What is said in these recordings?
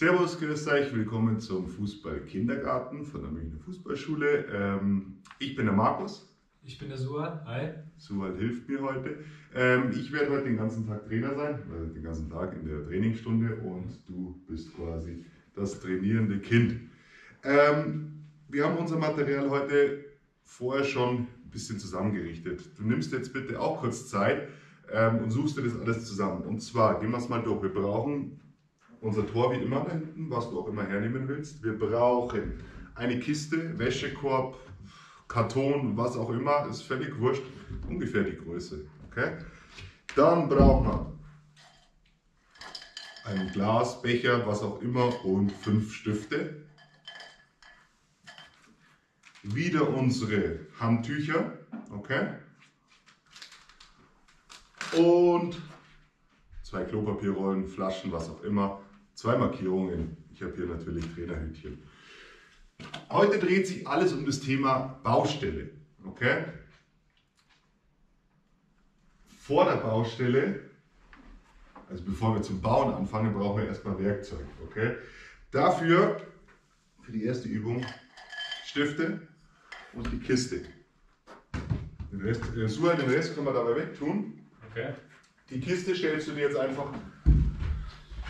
Servus, grüß euch, willkommen zum Fußball-Kindergarten von der Münchner Fußballschule. Ähm, ich bin der Markus. Ich bin der Suat. Hi. Suat hilft mir heute. Ähm, ich werde heute den ganzen Tag Trainer sein, also den ganzen Tag in der Trainingsstunde und du bist quasi das trainierende Kind. Ähm, wir haben unser Material heute vorher schon ein bisschen zusammengerichtet. Du nimmst jetzt bitte auch kurz Zeit ähm, und suchst dir das alles zusammen. Und zwar, gehen wir es mal durch. Wir brauchen unser Tor wie immer da hinten, was du auch immer hernehmen willst. Wir brauchen eine Kiste, Wäschekorb, Karton, was auch immer, ist völlig wurscht, ungefähr die Größe. Okay? Dann braucht man ein Glas, Becher, was auch immer und fünf Stifte. Wieder unsere Handtücher, okay? Und zwei Klopapierrollen, Flaschen, was auch immer zwei Markierungen. Ich habe hier natürlich Trainerhütchen. Heute dreht sich alles um das Thema Baustelle. Okay? Vor der Baustelle, also bevor wir zum Bauen anfangen, brauchen wir erstmal Werkzeug. Okay? Dafür, für die erste Übung, Stifte und die Kiste. Den Rest, äh, Suha, den Rest können wir dabei wegtun. Okay. Die Kiste stellst du dir jetzt einfach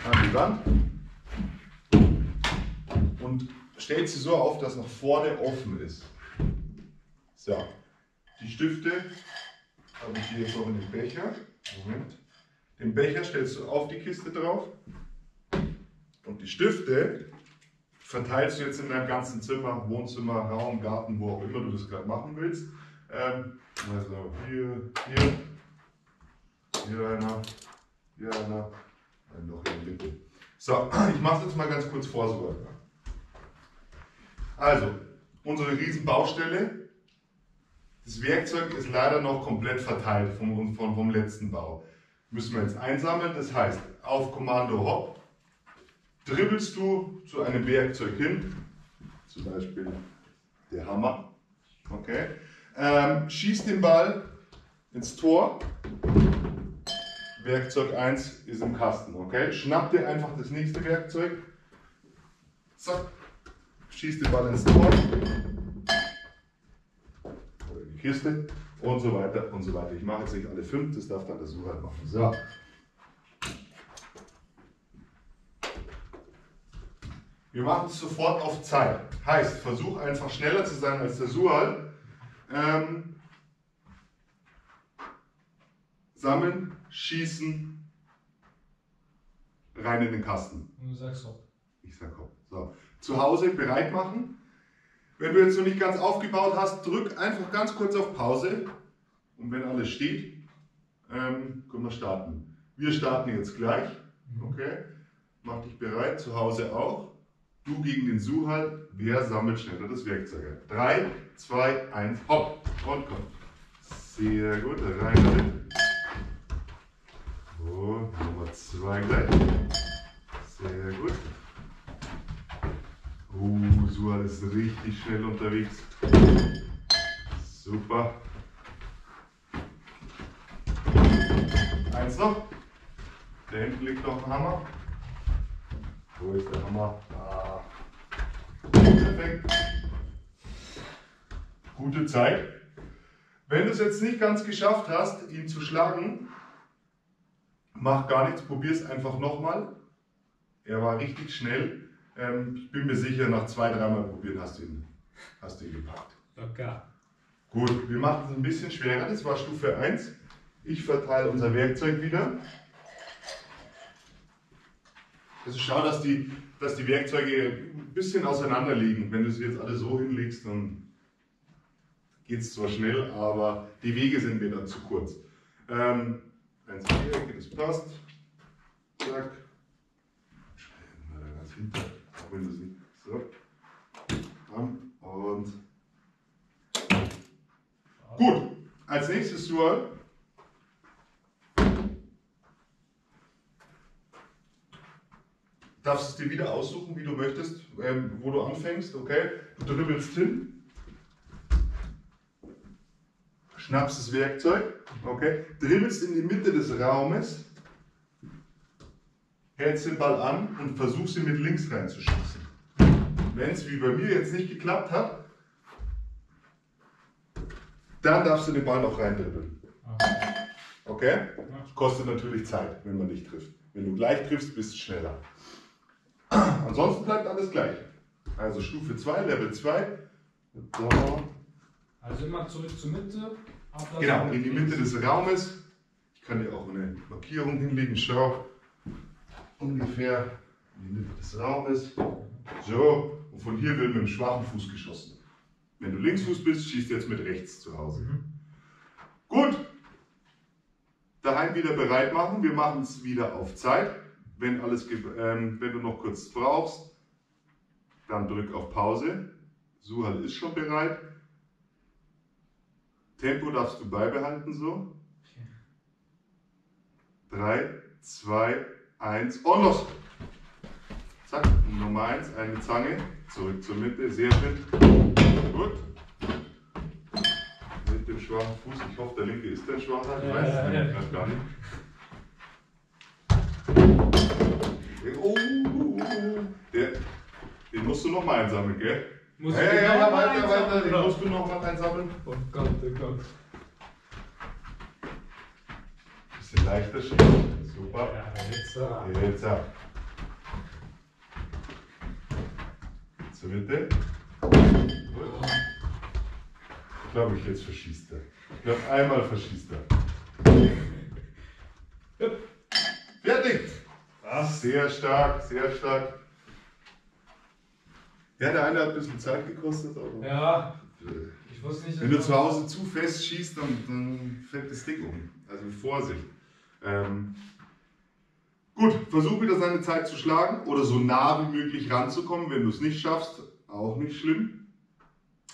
an die Wand und stellst sie so auf, dass nach vorne offen ist. So, die Stifte habe ich hier jetzt noch in den Becher. Moment. Den Becher stellst du auf die Kiste drauf und die Stifte verteilst du jetzt in deinem ganzen Zimmer, Wohnzimmer, Raum, Garten, wo auch immer du das gerade machen willst. Ähm, also hier, hier, hier einer, hier einer, ein noch in der Mitte. So, ich mache es jetzt mal ganz kurz vor so. Also, unsere Riesenbaustelle. Das Werkzeug ist leider noch komplett verteilt vom, vom, vom letzten Bau. Müssen wir jetzt einsammeln. Das heißt, auf Kommando Hopp dribbelst du zu einem Werkzeug hin, zum Beispiel der Hammer. Okay. Ähm, schießt den Ball ins Tor. Werkzeug 1 ist im Kasten. Okay. Schnapp dir einfach das nächste Werkzeug. Zack schießt den Ball ins Tor oder in die Kiste und so weiter und so weiter. Ich mache jetzt nicht alle fünf, das darf dann der Surat machen. So. Wir machen es sofort auf Zeit. Heißt, versuch einfach schneller zu sein als der Sual. Ähm, sammeln, schießen, rein in den Kasten. Und du sagst Hopp. Ich sag Hopp. So zu Hause bereit machen. Wenn du jetzt noch nicht ganz aufgebaut hast, drück einfach ganz kurz auf Pause und wenn alles steht, ähm, können wir starten. Wir starten jetzt gleich. Okay? Mach dich bereit, zu Hause auch. Du gegen den Suhal, wer sammelt schneller das Werkzeug? 3, 2, 1, hopp und komm. Sehr gut, rein damit. So, Nummer 2 gleich. Sehr gut. Uh, Sual ist richtig schnell unterwegs. Super. Eins noch. Da hinten liegt noch ein Hammer. Wo ist der Hammer? Da. Perfekt. Gute Zeit. Wenn du es jetzt nicht ganz geschafft hast, ihn zu schlagen, mach gar nichts, probier es einfach nochmal. Er war richtig schnell. Ähm, ich bin mir sicher, nach zwei, dreimal probieren hast du ihn, hast du ihn gepackt. Locker. Gut, wir machen es ein bisschen schwerer. Das war Stufe 1. Ich verteile unser Werkzeug wieder. Also schau, dass die, dass die Werkzeuge ein bisschen auseinander liegen. Wenn du sie jetzt alle so hinlegst, dann geht es zwar schnell, aber die Wege sind mir dann zu kurz. Ähm, eins Viereck, das passt. Zack. Schreiben wir da ganz hinter wenn du sie. So. Und. Gut. Als nächstes Dual. Darfst es dir wieder aussuchen, wie du möchtest, ähm, wo du anfängst, okay? Du dribbelst hin, schnappst das Werkzeug, okay? Dribbelst in die Mitte des Raumes, hältst den Ball an und versuchst ihn mit links reinzuschießen. Wenn es wie bei mir jetzt nicht geklappt hat, dann darfst du den Ball noch reindribbeln. Okay? Kostet natürlich Zeit, wenn man nicht trifft. Wenn du gleich triffst, bist du schneller. Ansonsten bleibt alles gleich. Also Stufe 2, Level 2. Also immer zurück zur Mitte. Genau, in die. Mitte des Raumes. Ich kann dir auch eine Markierung hinlegen. Schau, ungefähr in die Mitte des Raumes. So, und von hier wird mit dem schwachen Fuß geschossen. Wenn du Linksfuß bist, schießt jetzt mit rechts zu Hause. Mhm. Gut. Daheim wieder bereit machen. Wir machen es wieder auf Zeit. Wenn, alles, ähm, wenn du noch kurz brauchst, dann drück auf Pause. Suhal ist schon bereit. Tempo darfst du beibehalten so. 3, 2, 1 und los! Zack, Nummer 1, eine Zange, zurück zur Mitte, sehr schön. Gut. Mit dem schwachen Fuß, ich hoffe, der linke ist der schwache, ich Ja, weiß ja, es ja. grad gar nicht. Oh, der, den musst du noch mal einsammeln, gell? Muss ja, ich ja, den ja, noch ja, mal weiter, einsammeln, weiter, den musst du noch mal einsammeln. Oh Gott, oh Gott. Bisschen leichter schieben, super. Ja, jetzt. äh, Jetzt ab. Zur Mitte. Ich glaube, ich jetzt verschießt er. Ich glaube, einmal verschießt er. Fertig! Sehr stark, sehr stark. Ja, der eine hat ein bisschen Zeit gekostet, aber. Ja, ich wusste nicht, Wenn du zu Hause zu fest schießt, dann, dann fällt das Ding um. Also Vorsicht. Ähm, gut, versuch wieder seine Zeit zu schlagen oder so nah wie möglich ranzukommen. Wenn du es nicht schaffst, auch nicht schlimm.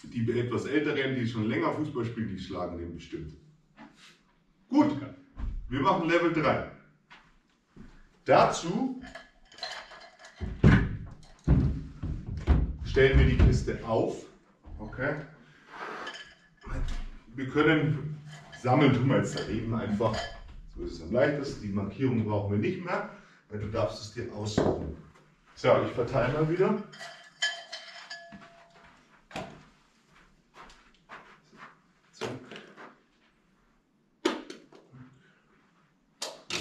Die etwas älteren, die schon länger Fußball spielen, die schlagen den bestimmt. Gut, wir machen Level 3. Dazu stellen wir die Kiste auf. Okay. Wir können sammeln, tun wir jetzt da eben einfach. So ist es am leichtesten. Die Markierung brauchen wir nicht mehr, weil du darfst es dir aussuchen. So, ich verteile mal wieder. So.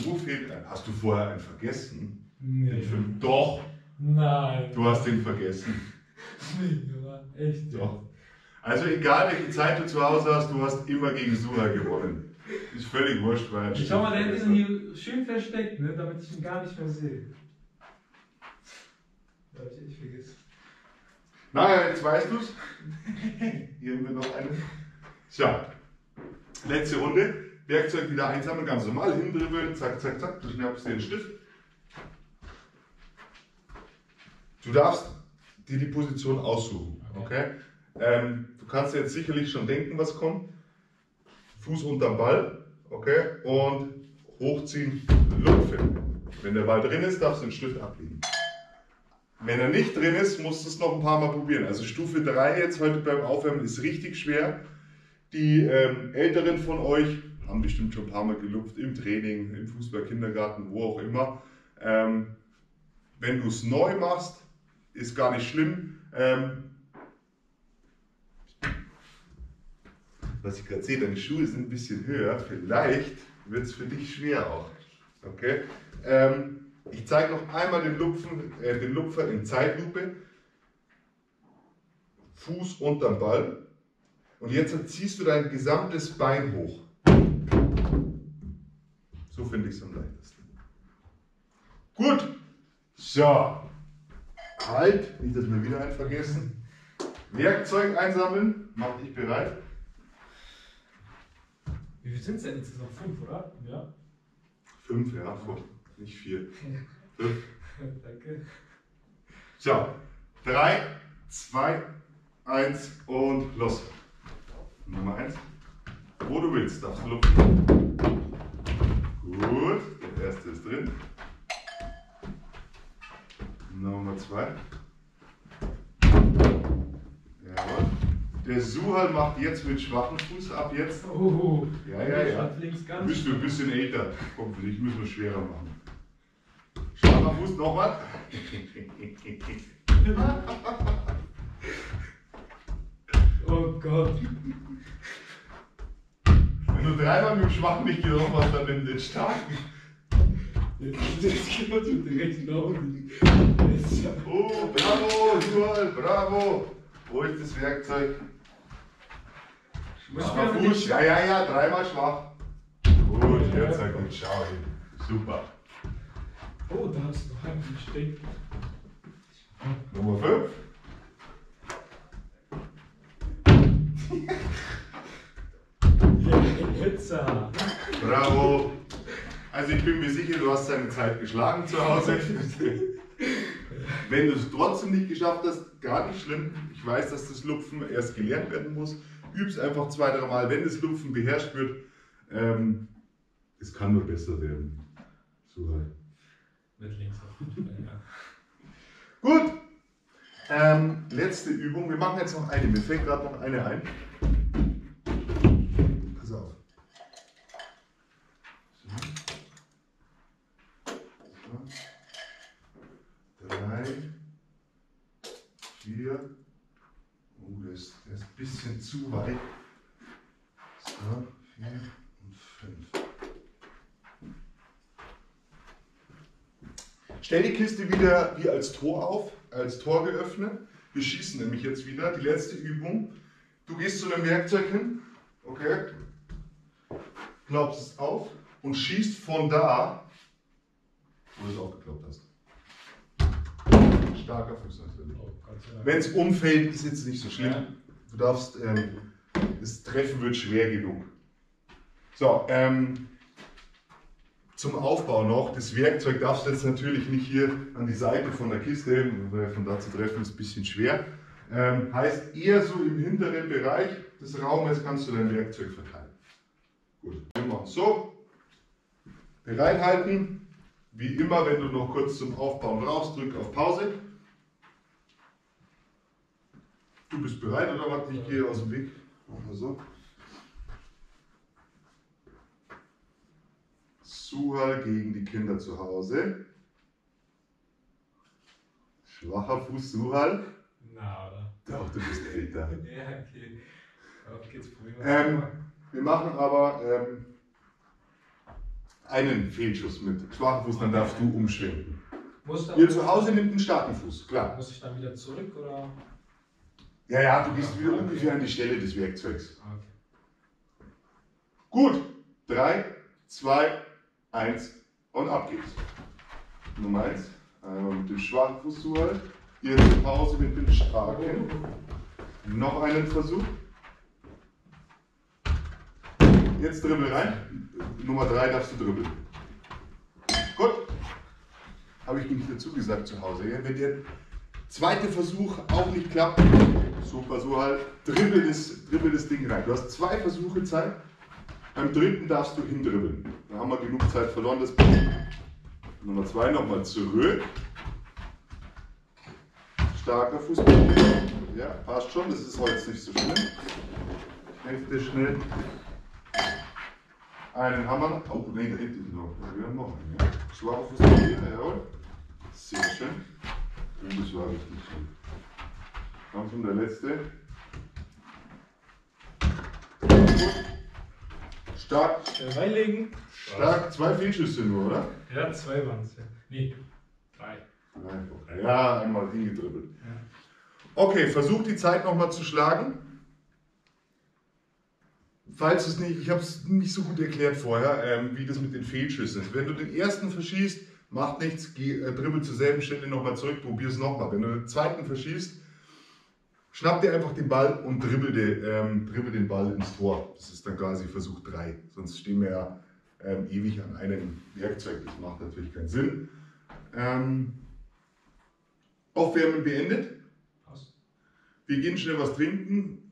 Wo fehlt ein? Hast du vorher einen vergessen? Den Nee. Film? Doch, Nein. du hast den vergessen. Nee, oder? Echt? Doch. Also egal welche Zeit du zu Hause hast, du hast immer gegen Sura gewonnen. Ist völlig wurscht, weil. Ich schau mal, der ist hier schön versteckt, ne, damit ich ihn gar nicht mehr sehe. Da hab ich echt vergessen. Naja, jetzt weißt du's. Hier haben wir noch eine. So, letzte Runde. Werkzeug wieder einsammeln, ganz normal hindribbeln, zack, zack, zack. Du schnappst dir den Stift. Du darfst dir die Position aussuchen, okay? Ähm, du kannst dir jetzt sicherlich schon denken, was kommt. Fuß unterm Ball, okay? Und hochziehen, lupfen. Wenn der Ball drin ist, darfst du den Stift ablegen. Wenn er nicht drin ist, musst du es noch ein paar Mal probieren. Also Stufe 3 jetzt heute beim Aufwärmen ist richtig schwer. Die ähm, Älteren von euch haben bestimmt schon ein paar Mal gelupft im Training, im Fußball, Kindergarten, wo auch immer. Ähm, wenn du es neu machst, ist gar nicht schlimm. Ähm, was ich gerade sehe, deine Schuhe sind ein bisschen höher. Vielleicht wird es für dich schwer auch. Okay? Ähm, ich zeige noch einmal den, Lupfen, äh, den Lupfer in Zeitlupe. Fuß unterm Ball. Und jetzt ziehst du dein gesamtes Bein hoch. So finde ich es am leichtesten. Gut. So. Halt, nicht, dass wir wieder einen vergessen. Werkzeug einsammeln. Mach dich bereit. Wie viel sind es denn insgesamt? Fünf, oder? Ja. Fünf, ja, vor. nicht vier. Fünf. Danke. So. Drei, zwei, eins und los. Nummer eins. Wo du willst, darfst du lupfen. Gut, der erste ist drin. Nummer zwei. Jawohl. Der Suhal macht jetzt mit schwachem Fuß ab jetzt. Oh, Ja, ja, ja. Du ganz. bist du ein bisschen älter. Komm, für dich müssen wir schwerer machen. Schwacher Fuß, nochmal. Oh Gott. Wenn du dreimal mit dem Schwachen nicht getroffen hast, dann nimm den Starken. Jetzt geht das mit der rechten Auge. Oh, bravo, Joel, bravo. Wo ist das Werkzeug? Schwacher Fuß. Ja, ja, ja, dreimal schwach. Gut, jetzt sehr gut. Schau hin. Super. Oh, da hast du noch einen Steck. Nummer 5. Ah. Bravo. Also ich bin mir sicher, du hast deine Zeit geschlagen zu Hause. Wenn du es trotzdem nicht geschafft hast, gar nicht schlimm. Ich weiß, dass das Lupfen erst gelernt werden muss. Üb's einfach zwei, drei Mal. Wenn das Lupfen beherrscht wird, ähm, es kann nur besser werden. So halt. Mit links. Gut. Ähm, letzte Übung. Wir machen jetzt noch eine. Mir fällt gerade noch eine ein. Pass auf. So. Drei, vier. Oh, der ist, der ist ein bisschen zu weit. So, vier und fünf. Stell die Kiste wieder wie als Tor auf, als Tor geöffnet. Wir schießen nämlich jetzt wieder die letzte Übung. Du gehst zu dem Werkzeug hin, okay, klappst es auf und schießt von da, wo du es aufgeklappt hast. Starker Fuß natürlich. Oh. Wenn es umfällt, ist jetzt nicht so schlimm. Du darfst, ähm, das Treffen wird schwer genug. So, ähm, zum Aufbau noch, das Werkzeug darfst du jetzt natürlich nicht hier an die Seite von der Kiste, weil von da zu treffen ist ein bisschen schwer. Ähm, heißt eher so im hinteren Bereich des Raumes kannst du dein Werkzeug verteilen. Gut, machen so. Bereithalten. Wie immer, wenn du noch kurz zum Aufbauen brauchst, drück auf Pause. Du bist bereit oder was? Ich gehe aus dem Weg. Machen wir so. Suhal gegen die Kinder zu Hause. Schwacher Fuß Suhal. Na, oder? Doch, du bist älter. Ja, okay. Auf geht's, probieren wir Ähm, wir machen aber ähm, einen Fehlschuss mit. Schwacher Fuß, dann darfst du umschwenken. Ihr zu Hause nimmt einen starken Fuß, klar. Muss ich dann wieder zurück oder? Ja, ja, du gehst wieder ungefähr an die Stelle des Werkzeugs. Okay. Gut. 3, 2, 1 und ab geht's. Nummer 1. Einmal mit dem schwachen Fuß zuhalten. Zu Hause mit dem starken. Noch einen Versuch. Jetzt dribbel rein. Nummer 3 darfst du dribbeln. Gut. Habe ich nicht dazu gesagt zu Hause. Wenn der zweite Versuch auch nicht klappt, super, so halt, dribbel das, dribbel das Ding rein. Du hast zwei Versuche Zeit. Beim dritten darfst du hindribbeln. Da haben wir genug Zeit verloren. Das Nummer 2 nochmal zurück. Starker Fußball. Ja, passt schon. Das ist heute nicht so schlimm. Dir schnell. Einen haben wir noch. Oh, nee, da hinten noch. Wir haben noch einen. Ja. Schwacher Fußball. Jawohl. Sehr schön. Das war richtig schön. Dann schon der letzte. Stark. Äh, reinlegen. Stark. Zwei Fehlschüsse nur, oder? Ja, zwei waren es. Ja. Nee, drei. Okay. Ja, einmal hingedribbelt. Ja. Okay, versuch die Zeit nochmal zu schlagen. Falls es nicht, ich habe es nicht so gut erklärt vorher, ähm, wie das mit den Fehlschüssen ist. Wenn du den ersten verschießt, macht nichts, geh, äh, dribbel zur selben Stelle nochmal zurück, probier es nochmal. Wenn du den zweiten verschießt, schnapp dir einfach den Ball und dribbel, de, ähm, dribbel den Ball ins Tor. Das ist dann quasi Versuch 3. Sonst stehen wir ja ähm, ewig an einem Werkzeug. Das macht natürlich keinen Sinn. Ähm, Aufwärmen beendet. Wir gehen schnell was trinken,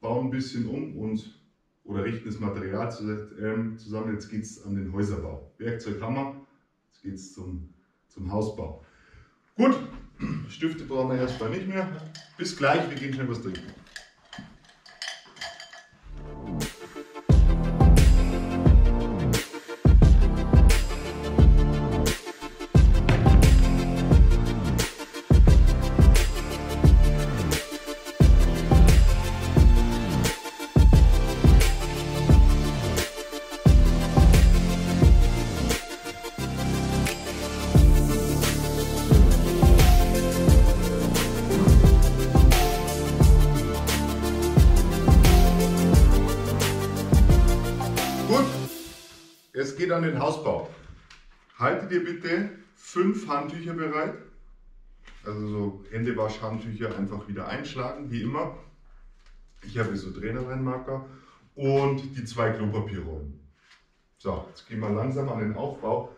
bauen ein bisschen um und oder richten das Material ähm, zusammen. Jetzt geht es an den Häuserbau. Werkzeug haben wir, jetzt geht es zum, zum Hausbau. Gut, Stifte brauchen wir erstmal nicht mehr. Bis gleich, wir gehen schnell was trinken. An den Hausbau. Halte dir bitte fünf Handtücher bereit. Also so Händewaschhandtücher einfach wieder einschlagen, wie immer. Ich habe hier so Trainerrennmarker und die zwei Klopapierrollen. So, jetzt gehen wir langsam an den Aufbau.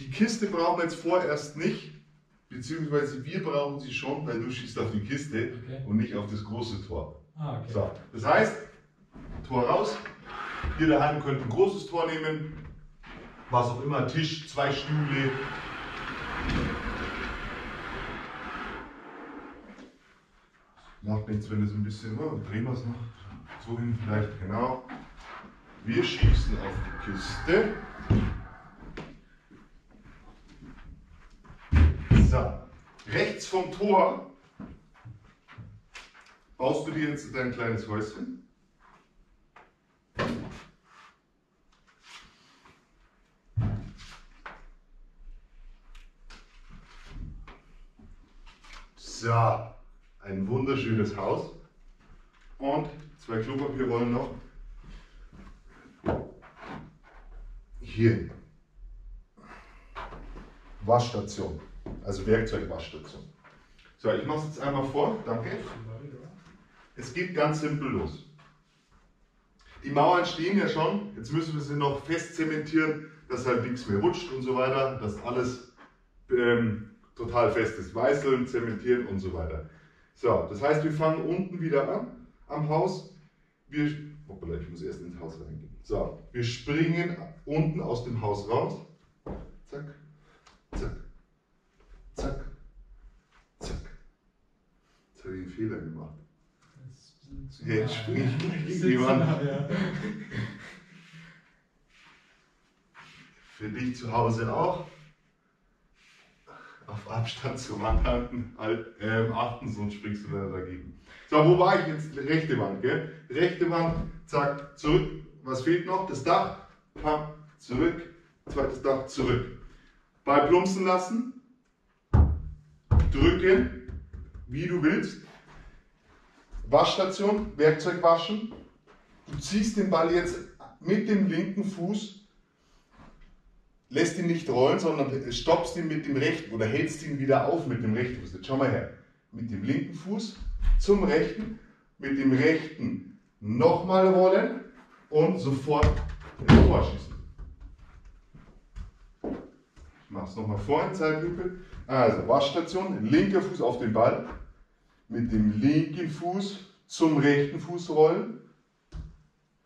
Die Kiste brauchen wir jetzt vorerst nicht, beziehungsweise wir brauchen sie schon, weil du schießt auf die Kiste Okay. und nicht auf das große Tor. Ah, okay. So, das heißt, Tor raus. Ihr daheim könnt ein großes Tor nehmen, was auch immer, Tisch, zwei Stühle. Macht nichts, wenn es ein bisschen, oh, drehen wir es noch so hin vielleicht, genau. Wir schießen auf die Kiste. So, rechts vom Tor baust du dir jetzt dein kleines Häuschen. So, ein wunderschönes Haus. Und zwei Klopapierrollen noch. Hier. Waschstation. Also Werkzeugwaschstation. So, ich mache es jetzt einmal vor. Danke. Es geht ganz simpel los. Die Mauern stehen ja schon. Jetzt müssen wir sie noch fest zementieren, dass halt nichts mehr rutscht und so weiter, dass alles ähm, total fest ist. Weißeln, zementieren und so weiter. So, das heißt, wir fangen unten wieder an am Haus. Wir, hoppala, ich muss erst ins Haus reingehen. So, wir springen unten aus dem Haus raus. Zack, zack, zack, zack. Jetzt habe ich einen Fehler gemacht. Jetzt springe ich gleich gegen die Wand. Ja. Für dich zu Hause auch. Auf Abstand zum Wandhalten halt, ähm, achten, sonst springst du dann dagegen. So, wo war ich jetzt? Rechte Wand, gell? Rechte Wand, zack, zurück. Was fehlt noch? Das Dach, pam, zurück. Zweites Dach, zurück. Ball plumpsen lassen. Drücken, wie du willst. Waschstation, Werkzeug waschen. Du ziehst den Ball jetzt mit dem linken Fuß, lässt ihn nicht rollen, sondern stoppst ihn mit dem rechten oder hältst ihn wieder auf mit dem rechten Fuß. Jetzt schau mal her. Mit dem linken Fuß zum rechten, mit dem rechten nochmal rollen und sofort ins Tor schießen. Ich mach's nochmal vor in Zeitlupe. Also Waschstation, linker Fuß auf den Ball, mit dem linken Fuß zum rechten Fuß rollen.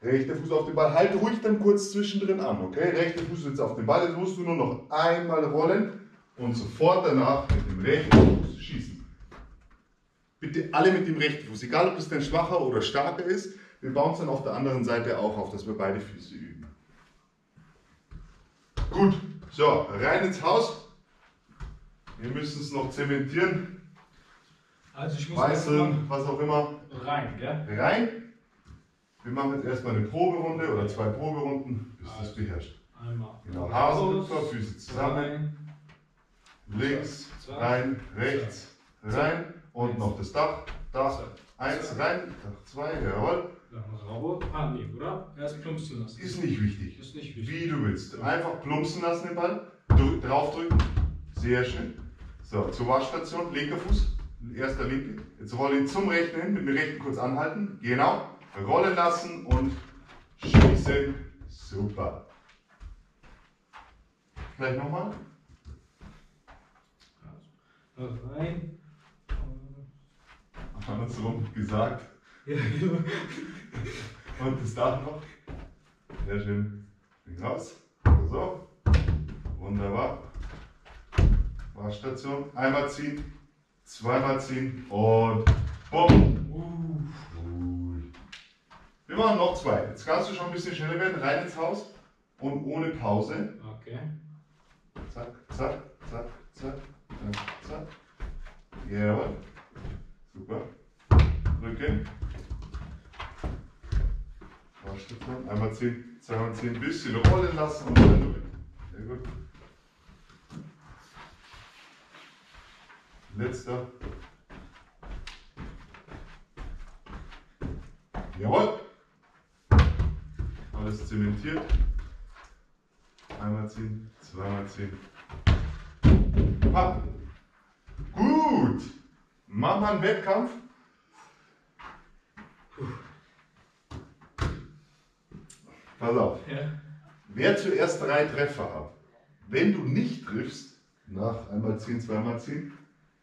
Rechter Fuß auf den Ball. Halt ruhig dann kurz zwischendrin an, okay? Rechter Fuß jetzt auf den Ball. Jetzt musst du nur noch einmal rollen und sofort danach mit dem rechten Fuß schießen. Bitte alle mit dem rechten Fuß, egal ob es denn schwacher oder starker ist. Wir bauen es dann auf der anderen Seite auch auf, dass wir beide Füße üben. Gut, so, rein ins Haus. Wir müssen es noch zementieren, Also ich muss weißeln, was auch immer. rein, gell? rein. Wir machen jetzt erstmal eine Proberunde oder zwei Proberunden, bis das beherrscht. Einmal. Genau, Hasenhüpfer, Füße zusammen, links, rein, rechts, rein und noch das Dach. Dach eins rein, Dach zwei, jawohl. Ah, nee, oder? Erst plumpsen lassen. Ist nicht wichtig. Ist nicht wichtig. Wie du willst. Einfach plumpsen lassen den Ball, drü- draufdrücken. Sehr schön. So, zur Waschstation, linker Fuß, erster linke. Jetzt rolle ihn zum rechten hin, mit dem rechten kurz anhalten. Genau. Rollen lassen und schießen. Super. Vielleicht nochmal. Also rein. Andersrum gesagt. Ja, genau. Und das Dach noch. Sehr schön. Ding raus. So. Wunderbar. Waschstation. Einmal ziehen, zweimal ziehen und bumm. Gut. Wir machen noch zwei. Jetzt kannst du schon ein bisschen schneller werden. Rein ins Haus und ohne Pause. Okay. Zack, zack, zack, zack, zack, zack. Jawohl. Super. Drücken. Waschstation. Einmal ziehen, zweimal ziehen, ein bisschen rollen lassen und dann durch. Sehr gut. Letzter. Jawohl. Alles zementiert. ziehen, zweimal ziehen. Ab. Gut. Mach mal einen Wettkampf. Pass auf. Ja. Wer zuerst drei Treffer hat, wenn du nicht triffst, nach einmal ziehen, zweimal ziehen,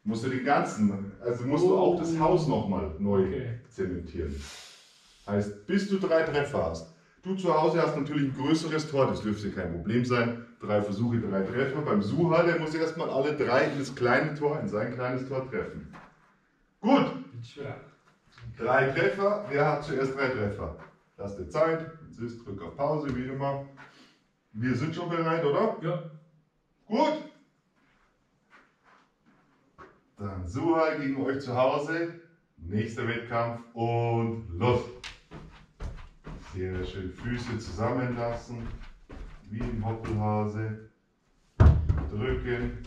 musst du den ganzen, also musst du auch das Haus nochmal neu Okay. zementieren. Heißt, bis du drei Treffer hast. Du zu Hause hast natürlich ein größeres Tor, das dürfte kein Problem sein. Drei Versuche, drei Treffer. Beim Suha, der muss erstmal alle drei in das kleine Tor, in sein kleines Tor treffen. Gut. Drei Treffer. Wer hat zuerst drei Treffer? Lass dir Zeit. Jetzt ist, drück auf Pause, wie immer. Wir sind schon bereit, oder? Ja. Gut. Dann Suha gegen euch zu Hause. Nächster Wettkampf und los. Sehr schön. Füße zusammenlassen. Wie im Hoppelhase. Drücken.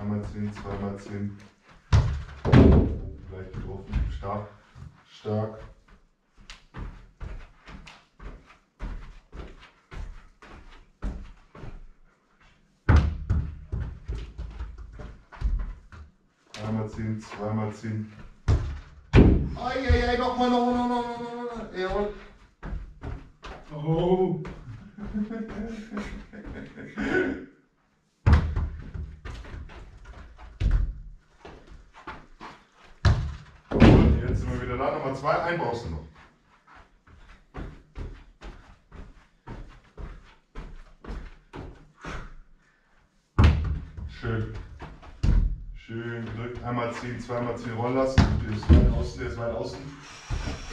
Einmal ziehen, zweimal ziehen. Gleich getroffen. Stark. Stark. Einmal ziehen, zweimal ziehen. Eieiei, nochmal, nochmal, nochmal, nochmal, nochmal. Jawohl. Oh. Und jetzt sind wir wieder da. Nummer zwei, einen brauchst du noch. Schön. Schön gedrückt. Einmal ziehen, zweimal ziehen, rollen lassen. Der ist weit außen, der ist weit außen.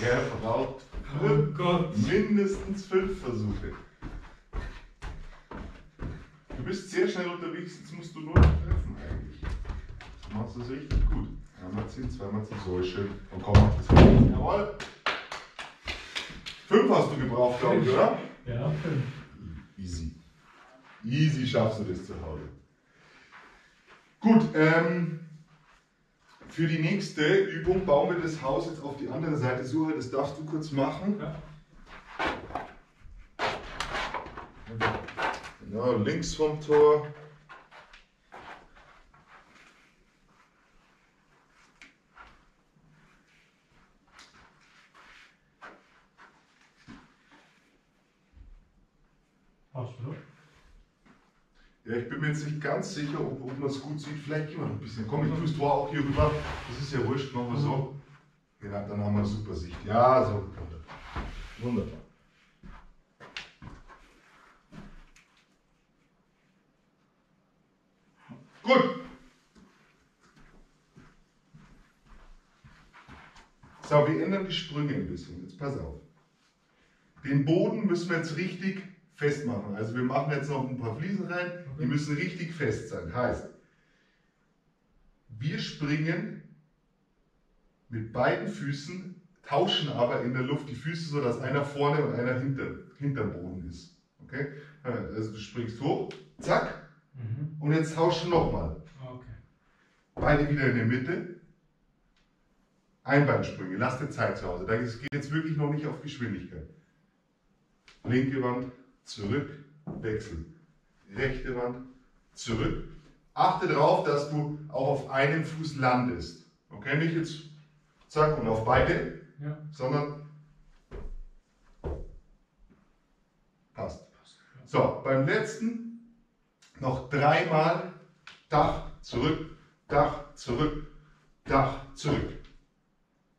Er braucht Oh Gott. mindestens fünf Versuche. Du bist sehr schnell unterwegs, jetzt musst du nur noch treffen eigentlich. Du machst das richtig gut. Einmal ziehen, zweimal ziehen, so ist schön. Und komm, mach das mal. Jawohl. Fünf hast du gebraucht, glaube ich, oder? Ja, fünf. Easy. Easy schaffst du das zu Hause. Gut, ähm, für die nächste Übung bauen wir das Haus jetzt auf die andere Seite. Suche, das darfst du kurz machen. Genau, links vom Tor. Passt, oder? Ja, ich bin mir jetzt nicht ganz sicher, ob, ob man es gut sieht. Vielleicht gehen wir noch ein bisschen. Komm, ich tue Tor auch hier rüber. Das ist ja wurscht, machen wir so. Genau, dann haben wir super Sicht. Ja, so. Wunderbar. Gut. So, wir ändern die Sprünge ein bisschen. Jetzt pass auf. Den Boden müssen wir jetzt richtig festmachen. Also wir machen jetzt noch ein paar Fliesen rein. Die müssen richtig fest sein. Heißt, wir springen mit beiden Füßen, tauschen aber in der Luft die Füße, so dass einer vorne und einer hinter, hinterm Boden ist. Okay? Also du springst hoch, zack, Mhm. und jetzt tauschen nochmal. Okay. Beide wieder in der Mitte. Einbeinsprünge, lasst dir Zeit zu Hause. Da geht jetzt wirklich noch nicht auf Geschwindigkeit. Linke Wand, zurück, Wechsel. Rechte Wand, zurück. Achte darauf, dass du auch auf einem Fuß landest. Okay, nicht jetzt zack und auf beide, Ja. sondern passt. So, beim letzten noch dreimal Dach zurück, Dach zurück, Dach zurück.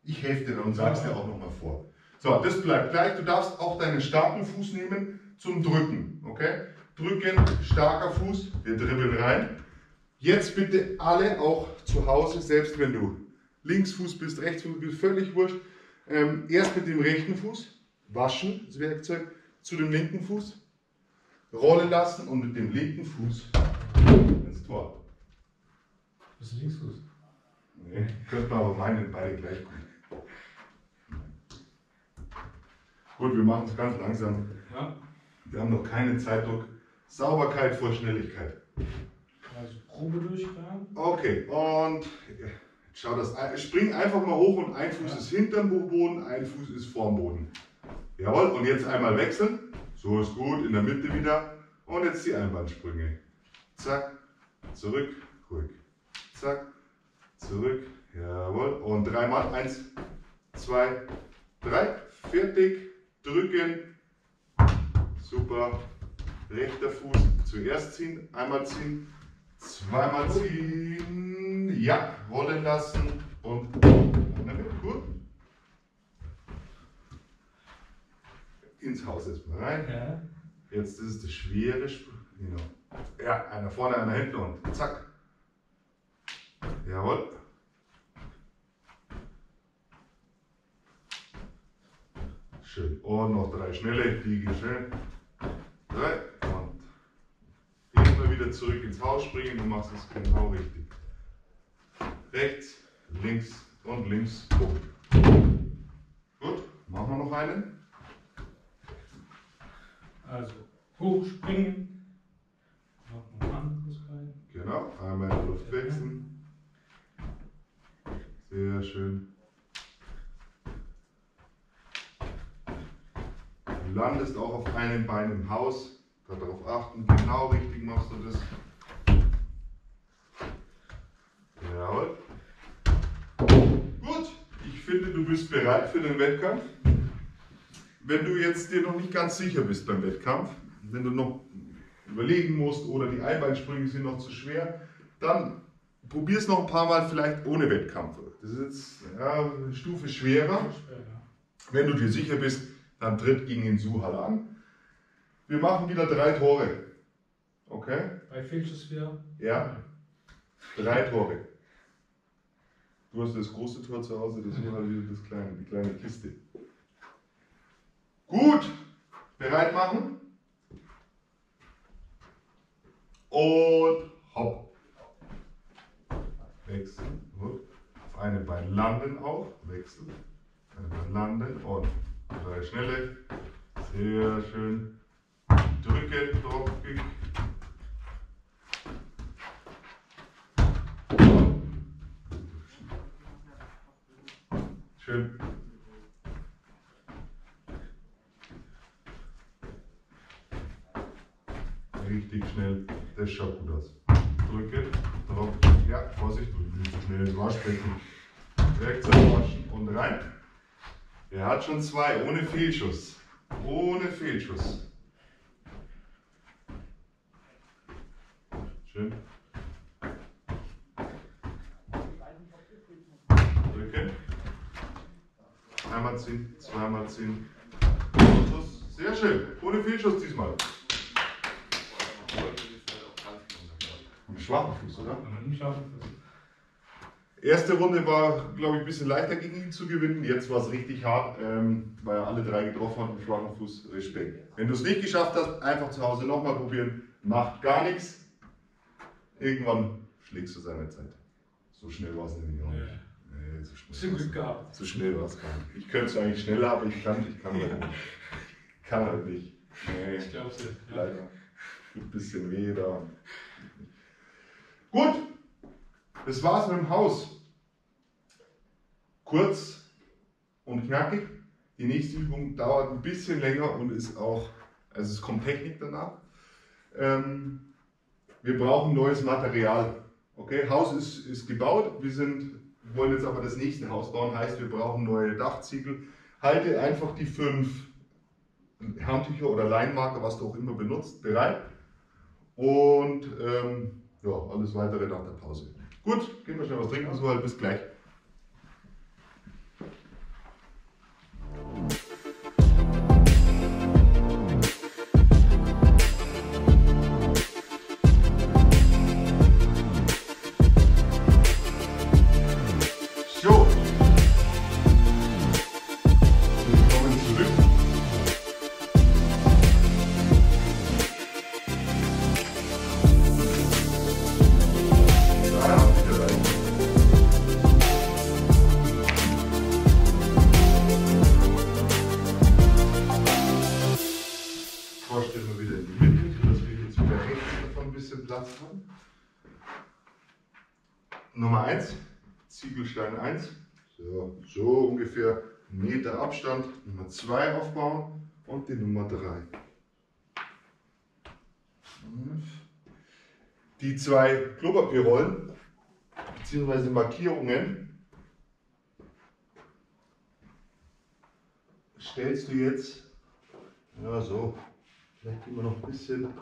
Ich helfe dir dann und sag's dir auch nochmal vor. So, das bleibt gleich. Du darfst auch deinen starken Fuß nehmen zum Drücken. Okay? Drücken, starker Fuß, wir dribbeln rein. Jetzt bitte alle auch zu Hause, selbst wenn du Linksfuß bist, Rechtsfuß bist, völlig wurscht. Ähm, erst mit dem rechten Fuß, waschen, das Werkzeug, zu dem linken Fuß, rollen lassen und mit dem linken Fuß ins Tor. Das ist Linksfuß. Nee, könnte man aber meinen, beide gleich gut. Gut, wir machen es ganz langsam. Ja. Wir haben noch keinen Zeitdruck. Sauberkeit vor Schnelligkeit. Also Probedurchgang. Okay, und schau das. Spring einfach mal hoch und ein Fuß Ja. ist hinterm Boden, ein Fuß ist vorm Boden. Jawohl, und jetzt einmal wechseln. So ist gut, in der Mitte wieder. Und jetzt die Einbandsprünge. Zack, zurück, ruhig. Zack, zurück, jawohl. Und dreimal, eins, zwei, drei, fertig, drücken. Super. Rechter Fuß zuerst ziehen, einmal ziehen, zweimal ziehen. Ja, rollen lassen und gut. Ins Haus erstmal rein. Ja. Jetzt ist es das schwere. Genau. Ja, einer vorne, einer hinten und zack. Jawohl. Schön. Und noch drei schnelle, die gehen schnell. Drei und immer wieder zurück ins Haus springen. Du machst es genau richtig. Rechts, links und links. Hoch. Gut, machen wir noch einen. Also hochspringen. Noch ein anderes Bein. Genau, einmal in die Luft wechseln. Sehr schön. Du landest auch auf einem Bein im Haus. Darauf achten, genau richtig machst du das. Jawohl. Gut, ich finde, du bist bereit für den Wettkampf. Wenn du jetzt dir noch nicht ganz sicher bist beim Wettkampf, wenn du noch überlegen musst oder die Einbeinsprünge sind noch zu schwer, dann probier es noch ein paar Mal vielleicht ohne Wettkampf. Das ist jetzt ja, eine Stufe schwerer. Wenn du dir sicher bist, dann tritt gegen den Suhal an. Wir machen wieder drei Tore. Okay? Bei Fehlschuss wieder. Ja, drei Tore. Du hast das große Tor zu Hause, das Suhal wieder das kleine, die kleine Kiste. Gut, bereit machen. Und hopp. Wechseln. Auf einem Bein landen auch. Wechseln. Einem Bein landen und drei schnelle. Sehr schön. Drücken, Dropkick. Schön. Richtig schnell. Das schaut gut aus. Drücken, drauf. Ja, Vorsicht, drücken nicht schnell ins Waschbecken. Rechts waschen und rein. Er hat schon zwei, ohne Fehlschuss. Ohne Fehlschuss. Schön. Drücken. Einmal ziehen, zweimal ziehen. Sehr schön. Ohne Fehlschuss diesmal. Mit schwachen Fuß, oder? Schaffen wir Erste Runde war, glaube ich, ein bisschen leichter gegen ihn zu gewinnen. Jetzt war es richtig hart, ähm, weil er alle drei getroffen hat mit schwachem Fuß. Respekt. Wenn du es nicht geschafft hast, einfach zu Hause nochmal probieren. Macht gar nichts. Irgendwann schlägst du seine Zeit. So schnell war es nämlich auch nicht. Nee, so schnell war's Glück gehabt. So schnell war es gar nicht. Ich könnte es eigentlich schneller, aber ich kann, ich kann halt nicht. Ich kann halt nicht. Nee. Ich glaube es. Leider. Tut ein bisschen weh da. Gut, das war's mit dem Haus. Kurz und knackig. Die nächste Übung dauert ein bisschen länger und ist auch, also es kommt Technik danach. Ähm, wir brauchen neues Material. Okay, Haus ist, ist gebaut. Wir sind, wollen jetzt aber das nächste Haus bauen. Heißt, wir brauchen neue Dachziegel. Halte einfach die fünf Handtücher oder Leinmarker, was du auch immer benutzt, bereit. Und ähm, ja, alles weitere nach der Pause. Gut, gehen wir schnell was trinken, so halt bis gleich. Platz haben. Nummer 1, Ziegelstein 1. So, so ungefähr einen Meter Abstand. Nummer 2 aufbauen und die Nummer 3. Die zwei Klopapierrollen bzw. Markierungen stellst du jetzt, ja so, vielleicht wir noch ein bisschen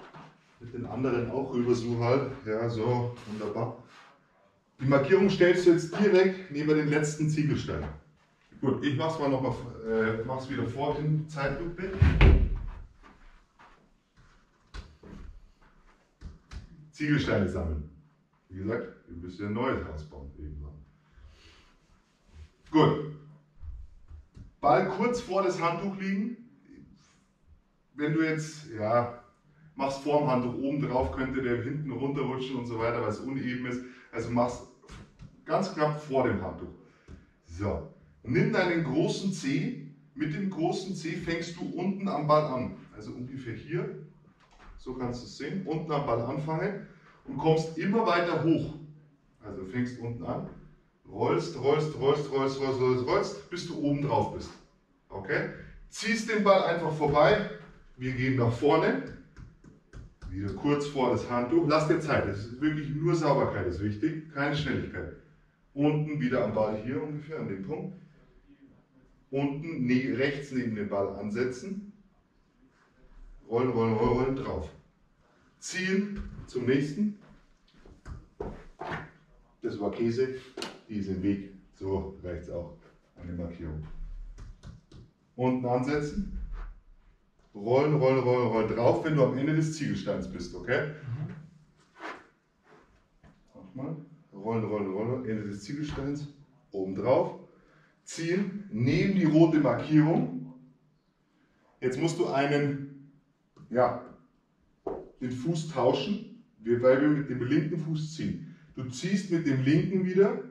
mit den anderen auch rüber so halt, ja so, wunderbar. Die Markierung stellst du jetzt direkt neben den letzten Ziegelstein. Gut, ich mach's mal nochmal, äh, mach's wieder vor in Zeitlupe. Ziegelsteine sammeln. Wie gesagt, wir müssen ein neues Haus bauen irgendwann. Gut. Ball kurz vor das Handtuch liegen. Wenn du jetzt, ja, machst vor dem Handtuch oben drauf, könnte der hinten runterrutschen und so weiter, weil es uneben ist. Also machst ganz knapp vor dem Handtuch. So. Nimm deinen großen Zeh. Mit dem großen Zeh fängst du unten am Ball an. Also ungefähr hier. So kannst du es sehen. Unten am Ball anfangen und kommst immer weiter hoch. Also fängst unten an, rollst, rollst, rollst, rollst, rollst, rollst, rollst, bis du oben drauf bist. Okay? Ziehst den Ball einfach vorbei. Wir gehen nach vorne. Wieder kurz vor das Handtuch. Lass dir Zeit. Es ist wirklich nur Sauberkeit ist wichtig, keine Schnelligkeit. Unten wieder am Ball hier ungefähr, an dem Punkt. Unten ne rechts neben den Ball ansetzen. Rollen, rollen, rollen, rollen drauf. Ziehen zum nächsten. Das war Käse, die ist im Weg. So rechts auch eine Markierung. Unten ansetzen. Rollen, rollen, rollen, rollen drauf, wenn du am Ende des Ziegelsteins bist, okay? Nochmal. Rollen, rollen, rollen, Ende des Ziegelsteins. Oben drauf. Ziehen, neben die rote Markierung. Jetzt musst du einen, ja, den Fuß tauschen, weil wir mit dem linken Fuß ziehen. Du ziehst mit dem linken wieder,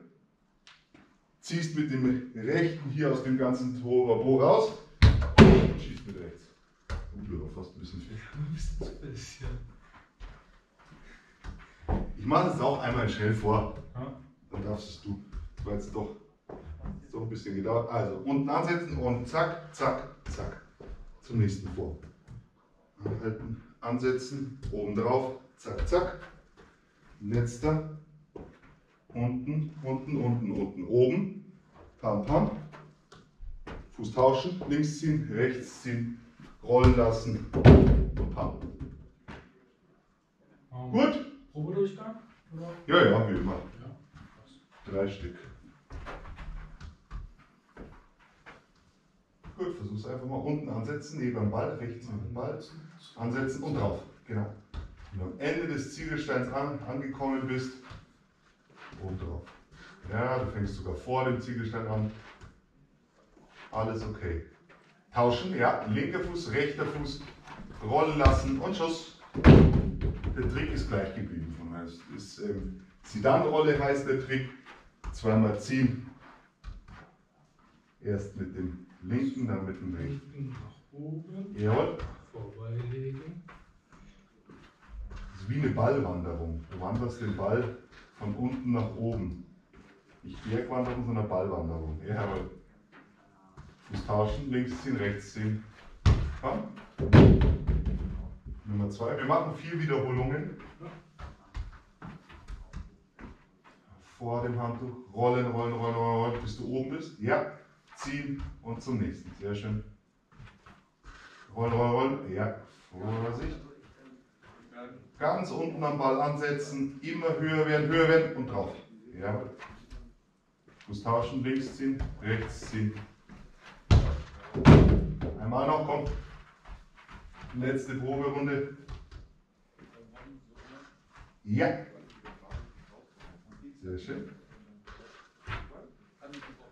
ziehst mit dem rechten hier aus dem ganzen Torabo raus und schießt mit rechts. Uh, war fast ein bisschen viel. Ich mache das auch einmal schnell vor. Dann darfst es du. War jetzt doch, doch ein bisschen gedauert. Also unten ansetzen und zack, zack, zack. Zum nächsten vor. Anhalten ansetzen, oben drauf, zack, zack. Letzter, unten, unten, unten, unten, oben, pam, pam. Fuß tauschen, links ziehen, rechts ziehen, rollen lassen und pam. Um, Gut? Probedurchgang? Oder? Ja, ja, wie immer. Ja. Drei Stück. Gut, versuch's einfach mal unten ansetzen, neben dem Ball, rechts neben dem Ball. Ansetzen und drauf. Genau. Wenn du am Ende des Ziegelsteins an, angekommen bist, oben drauf. Ja, du fängst sogar vor dem Ziegelstein an. Alles okay. Tauschen, ja. Linker Fuß, rechter Fuß, rollen lassen und Schuss. Der Trick ist gleich geblieben von mir. Ist, ähm, Zidane-Rolle heißt der Trick. Zweimal ziehen. Erst mit dem linken, dann mit dem rechten. Nach oben. Jawohl. Vorbeilegen. Das ist wie eine Ballwanderung. Du wanderst den Ball von unten nach oben. Nicht Bergwanderung, sondern Ballwanderung. Jawohl. Fuß tauschen, links ziehen, rechts ziehen. Komm. Nummer zwei. Wir machen vier Wiederholungen. Vor dem Handtuch. Rollen, rollen, rollen, rollen, rollen, bis du oben bist. Ja. Ziehen und zum nächsten. Sehr schön. Rollen, rollen, rollen. Ja. Vorsicht. Ganz unten am Ball ansetzen. Immer höher werden, höher werden und drauf. Ja. Fuß tauschen, links ziehen, rechts ziehen. Einmal noch, komm. Letzte Proberunde. Ja. Sehr schön.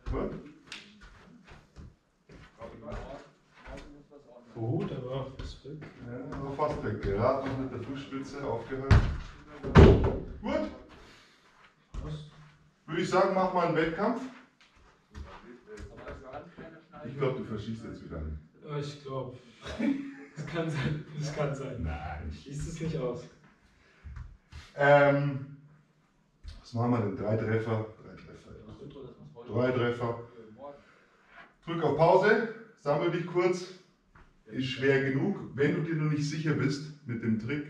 Gut. Gut, aber was weg. Ja, aber fast weg. Gerade noch mit der Fußspitze aufgehört. Gut. Würde ich sagen, mach mal einen Wettkampf. Ich glaube, du verschießt jetzt wieder nicht. Ja, ich glaube. Es kann sein. Es kann sein. Nein. Schließt es nicht aus. Ähm, was machen wir denn? Drei Treffer. Drei Treffer. Drei Treffer. Drück auf Pause, sammel dich kurz. Ist schwer genug. Wenn du dir noch nicht sicher bist mit dem Trick,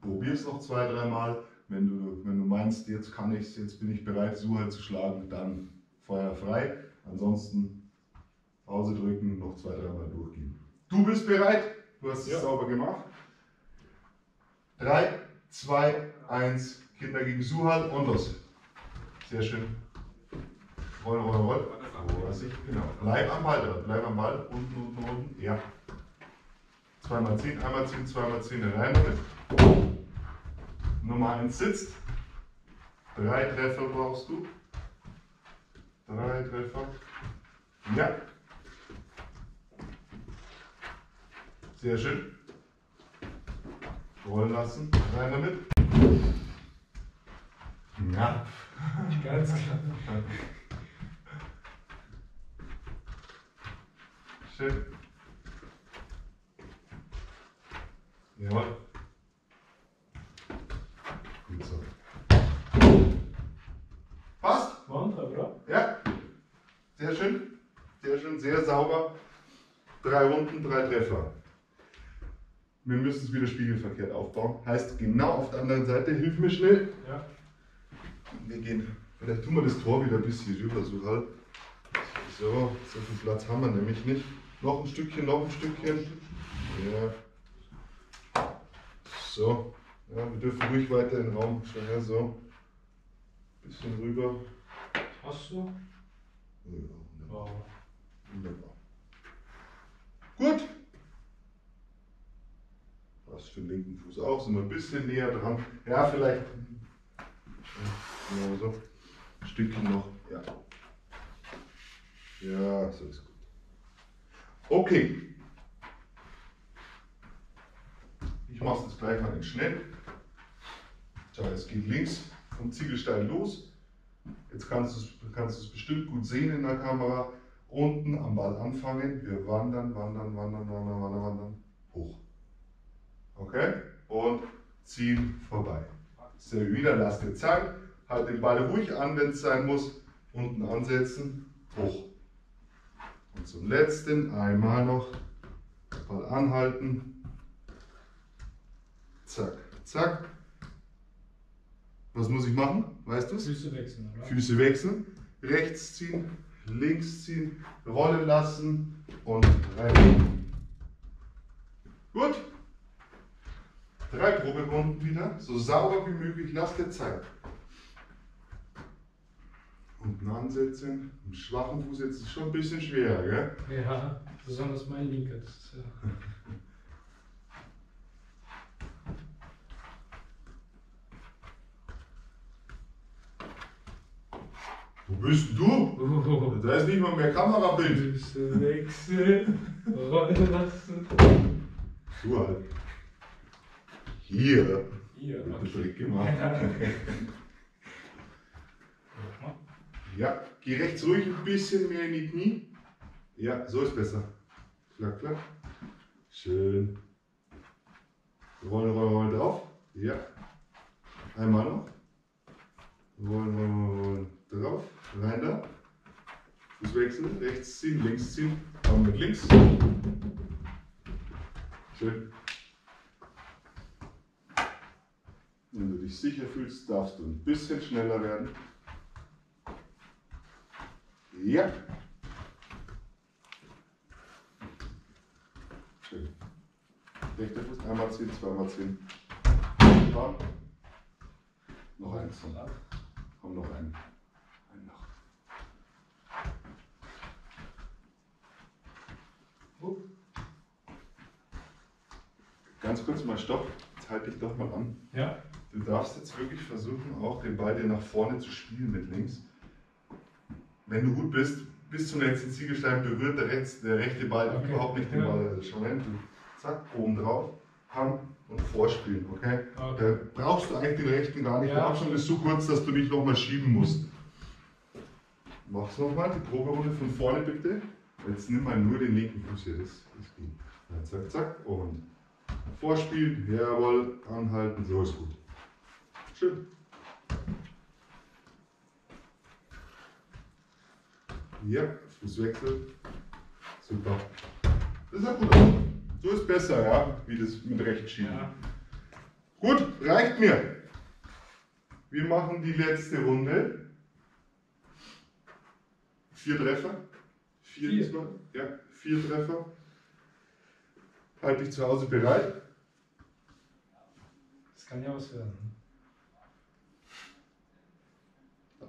probier es noch zwei, dreimal. Wenn du, wenn du meinst, jetzt kann ich jetzt bin ich bereit, Suhal zu schlagen, dann Feuer frei. Ansonsten Pause drücken, noch zwei, dreimal durchgehen. Du bist bereit? Du hast es Ja. sauber gemacht. 3, 2, 1, Kinder gegen Suhal und los. Sehr schön. Roll, roll, roll. Vorsicht, genau. Bleib am Ball bleib am Ball. Unten, unten, unten. Ja. Zweimal ziehen, einmal ziehen, zweimal ziehen, rein damit. Nummer 1 sitzt. Drei Treffer brauchst du. Drei Treffer. Ja. Sehr schön. Rollen lassen. Rein damit. Ja. Ganz klar. Schön. Jawohl. Gut so. Passt? Wandra, oder? Ja. Sehr schön. Sehr schön, sehr sauber. Drei Runden, drei Treffer. Wir müssen es wieder spiegelverkehrt aufbauen. Heißt, genau auf der anderen Seite, hilf mir schnell. Ja. Wir gehen, vielleicht tun wir das Tor wieder ein bisschen rüber, so halt. So, so viel Platz haben wir nämlich nicht. Noch ein Stückchen, noch ein Stückchen. Ja. So. Ja, wir dürfen ruhig weiter in den Raum schon her, so. Bisschen rüber. Hast du? Ja, wunderbar. Wunderbar. Gut. Was für den linken Fuß auch, sind wir ein bisschen näher dran. Ja, vielleicht. Genau so. Ein Stückchen noch. Ja. Ja, so ist gut. Okay. Ich mache es gleich mal in schnell. Schau, es geht links vom Ziegelstein los. Jetzt kannst du es kannst bestimmt gut sehen in der Kamera. Unten am Ball anfangen. Wir wandern, wandern, wandern, wandern, wandern, wandern. Hoch. Okay? Und ziehen vorbei. Sehr wieder, lass dir Zeit. Halt den Ball ruhig an, wenn es sein muss. Unten ansetzen. Hoch. Und zum letzten einmal noch. Ball anhalten. Zack, zack. Was muss ich machen? Weißt du es? Füße wechseln, oder? Füße wechseln, rechts ziehen, links ziehen, rollen lassen und rein. Gut. Drei Proberunden wieder, so sauber wie möglich, lass dir Zeit. Unten ansetzen, im schwachen Fuß jetzt ist schon ein bisschen schwerer, gell? Ja, besonders mein linker. Das ist, ja. Wo bist denn du? Oh. Da ist nicht mal mehr Kamerabild. Füße wechseln, rollen lassen. Du halt. Hier. Hier, Guten okay. Trick gemacht. Ja, geh rechts ruhig ein bisschen mehr in die Knie. Ja, so ist besser. Klack, klack. Schön. Rollen, rollen, rollen drauf. Ja. Einmal noch. Rollen, rollen, rollen, drauf. Rein da. Fuß wechseln. Rechts ziehen, links ziehen. Arm mit links. Schön. Wenn du dich sicher fühlst, darfst du ein bisschen schneller werden. Ja. Schön. Rechter Fuß, einmal ziehen, zweimal ziehen. Bam. Noch eins. Komm, noch einen. Einen noch. Ganz kurz mal Stopp. Jetzt halte dich doch mal an. Ja, Du darfst jetzt wirklich versuchen, auch den Ball dir nach vorne zu spielen mit links. Wenn du gut bist, bis zum letzten Ziegelstein berührt der, rechts, der rechte Ball Okay. überhaupt nicht den. Ball. Also schon wenn du zack, oben drauf, Ham und vorspielen, okay? okay. Da brauchst du eigentlich den rechten gar nicht. Ja. Der Abstand ist so kurz, dass du nicht nochmal schieben musst. Mach's nochmal, die Proberunde von vorne bitte. Jetzt nimm mal nur den linken Fuß hier, das, geht. Ja, zack, zack und vorspielen, jawohl, anhalten, so ist gut. Schön. Ja, Fußwechsel. Super. Das ist ja gut. aus. So ist besser, ja, wie das mit rechts schieben. Ja. Gut, reicht mir. Wir machen die letzte Runde. Vier Treffer. Vier, Vier. diesmal. Ja, vier Treffer. Halt dich zu Hause bereit. Das kann ja was werden.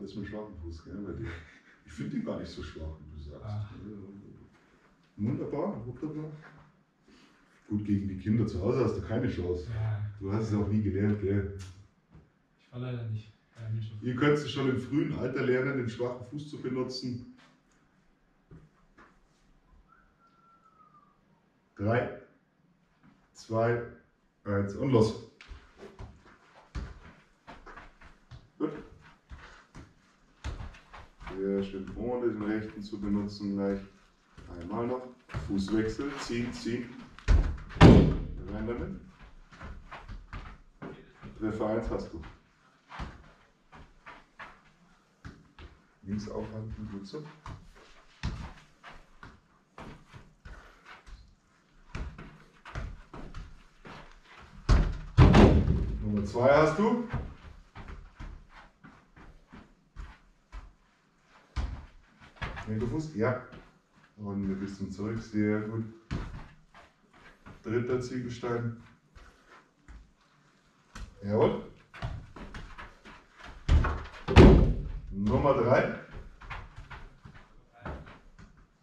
Alles mit schwachem Fuß, gell, bei dir. Ich finde ihn gar nicht so schwach, wie du sagst. Ah. Wunderbar, wunderbar. Gut, gegen die Kinder zu Hause hast du keine Chance. Ja, Du hast es auch nie gelernt, gell? ich war leider nicht. Ihr könnt es schon im frühen Alter lernen, den schwachen Fuß zu benutzen. Drei, zwei, eins und los. Gut. Sehr schön vorne den rechten zu benutzen gleich. Einmal noch. Fußwechsel, ziehen, ziehen. Rein damit. Treffer 1 hast du. Links aufhalten, gut so. Nummer 2 hast du. Linker Ja. Und ein bisschen zurück, sehr gut. Dritter Ziegelstein. Jawohl. Nummer 3.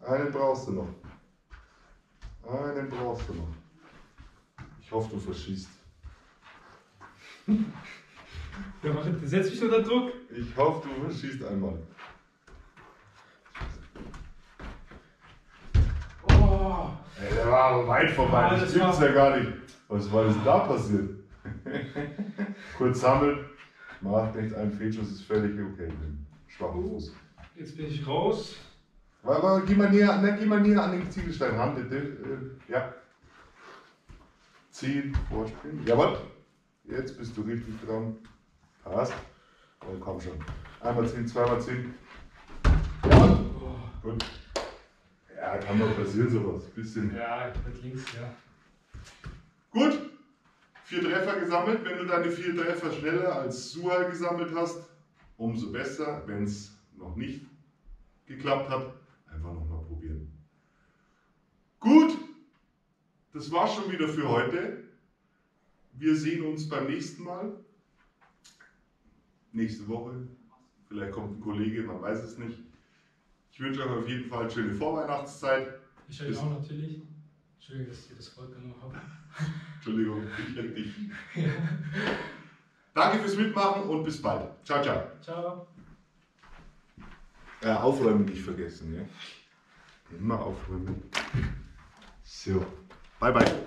Einen brauchst du noch. Einen brauchst du noch. Ich hoffe, du verschießt. Ja, setz mich unter Druck. Ich hoffe, du verschießt einmal. Oh, Ey, der war aber weit vorbei. Ah, das das gibt's ja gar nicht. Was war denn da passiert? Kurz sammeln. Macht nichts, ein Fehlschuss ist völlig okay. Schwachen Fuß. jetzt bin ich raus. Warte, warte, geh mal näher, ne, geh mal näher an den Ziegelstein ran, bitte. Äh, ja. Ziehen, vorspringen. Jawohl. Jetzt bist du richtig dran. Passt. Oh, komm schon. Einmal ziehen, zweimal ziehen. Jawohl. Oh, Gut. Ja, kann mal passieren sowas. Bisschen. ja, mit links, ja. Gut. Vier Treffer gesammelt. Wenn du deine vier Treffer schneller als Suhal gesammelt hast, umso besser. Wenn es noch nicht geklappt hat, einfach nochmal probieren. Gut. Das war's schon wieder für heute. Wir sehen uns beim nächsten Mal. Nächste Woche. Vielleicht kommt ein Kollege, man weiß es nicht. Ich wünsche euch auf jeden Fall eine schöne Vorweihnachtszeit. Ich euch auch natürlich. Entschuldigung, dass ich das vorgenommen habe. Entschuldigung, ich leck dich. Danke fürs Mitmachen und bis bald. Ciao, ciao. Ciao. Äh, aufräumen nicht vergessen, ja? Immer aufräumen. So. Bye, bye.